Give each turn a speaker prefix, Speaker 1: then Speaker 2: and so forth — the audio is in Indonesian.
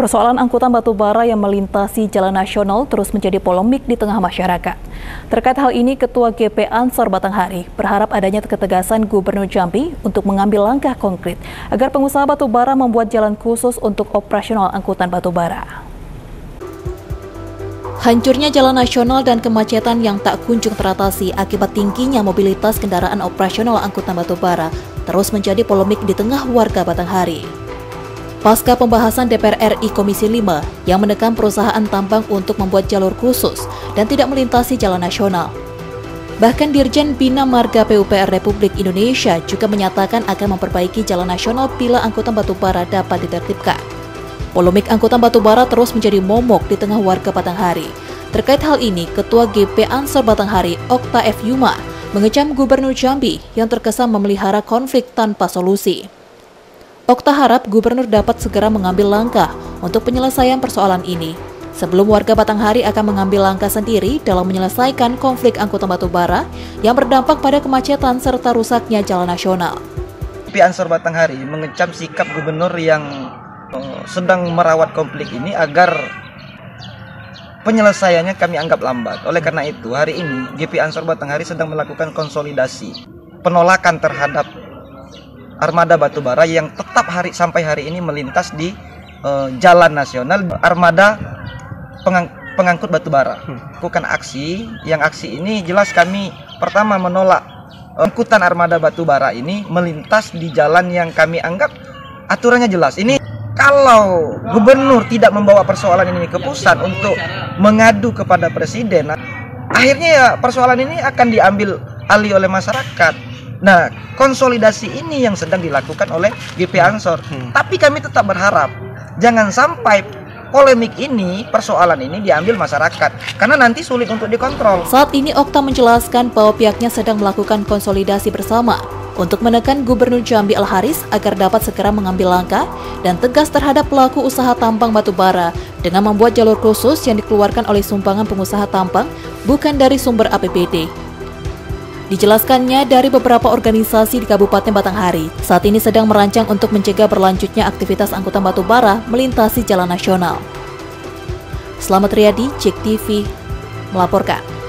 Speaker 1: Persoalan angkutan batu bara yang melintasi jalan nasional terus menjadi polemik di tengah masyarakat. Terkait hal ini, Ketua GP Ansor Batanghari berharap adanya ketegasan Gubernur Jambi untuk mengambil langkah konkret agar pengusaha batu bara membuat jalan khusus untuk operasional angkutan batu bara. Hancurnya jalan nasional dan kemacetan yang tak kunjung teratasi akibat tingginya mobilitas kendaraan operasional angkutan batu bara terus menjadi polemik di tengah warga Batanghari. Pasca pembahasan DPR RI Komisi 5 yang menekan perusahaan tambang untuk membuat jalur khusus dan tidak melintasi jalan nasional. Bahkan Dirjen Bina Marga PUPR Republik Indonesia juga menyatakan akan memperbaiki jalan nasional bila angkutan batu bara dapat ditertibkan. Polemik angkutan batu bara terus menjadi momok di tengah warga Batanghari. Terkait hal ini, Ketua GP Ansor Batanghari, Okta F. Yuma, mengecam Gubernur Jambi yang terkesan memelihara konflik tanpa solusi. Okta harap gubernur dapat segera mengambil langkah untuk penyelesaian persoalan ini. Sebelum warga Batanghari akan mengambil langkah sendiri dalam menyelesaikan konflik angkutan batu bara yang berdampak pada kemacetan serta rusaknya jalan nasional.
Speaker 2: Tapi Ansor Batanghari mengecam sikap gubernur yang uh, sedang merawat konflik ini agar penyelesaiannya kami anggap lambat. Oleh karena itu, hari ini GP Ansor Batanghari sedang melakukan konsolidasi penolakan terhadap armada batubara yang tetap hari sampai hari ini melintas di uh, jalan nasional armada pengang, pengangkut batubara. Hmm. Bukan aksi, yang aksi ini jelas kami pertama menolak angkutan armada batubara ini melintas di jalan yang kami anggap aturannya jelas. Ini kalau gubernur tidak membawa persoalan ini ke pusat untuk mengadu kepada presiden, akhirnya ya persoalan ini akan diambil alih oleh masyarakat Nah, konsolidasi ini yang sedang dilakukan oleh GP Ansor. Hmm. Tapi kami tetap berharap jangan sampai polemik ini, persoalan ini diambil masyarakat karena nanti sulit untuk dikontrol.
Speaker 1: Saat ini Okta menjelaskan bahwa pihaknya sedang melakukan konsolidasi bersama untuk menekan Gubernur Jambi Al Haris agar dapat segera mengambil langkah dan tegas terhadap pelaku usaha tambang batu bara dengan membuat jalur khusus yang dikeluarkan oleh sumbangan pengusaha tambang bukan dari sumber APBD. Dijelaskannya dari beberapa organisasi di Kabupaten Batanghari, saat ini sedang merancang untuk mencegah berlanjutnya aktivitas angkutan batu bara melintasi jalan nasional. Selamat Riyadi, Cek TV, melaporkan.